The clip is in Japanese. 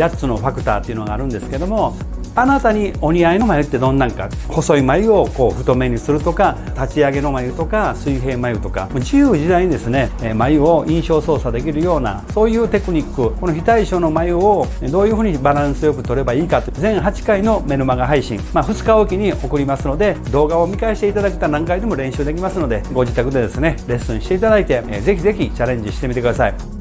8つのファクターっていうのがあるんですけどもあなたにお似合いの眉ってどんなんか？細い眉をこう太めにするとか立ち上げの眉とか水平眉とか自由自在にですね眉を印象操作できるようなそういうテクニックこの非対称の眉をどういうふうにバランスよく取ればいいかっ全8回のメルマガ配信、まあ、2日おきに送りますので動画を見返していただけたら何回でも練習できますのでご自宅でですねレッスンしていただいてぜひぜひチャレンジしてみてください。